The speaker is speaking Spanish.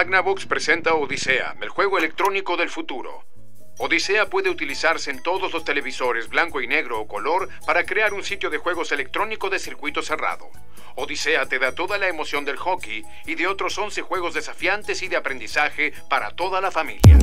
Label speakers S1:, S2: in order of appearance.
S1: Magnavox presenta Odisea, el juego electrónico del futuro. Odisea puede utilizarse en todos los televisores blanco y negro o color para crear un sitio de juegos electrónico de circuito cerrado. Odisea te da toda la emoción del hockey y de otros 11 juegos desafiantes y de aprendizaje para toda la familia.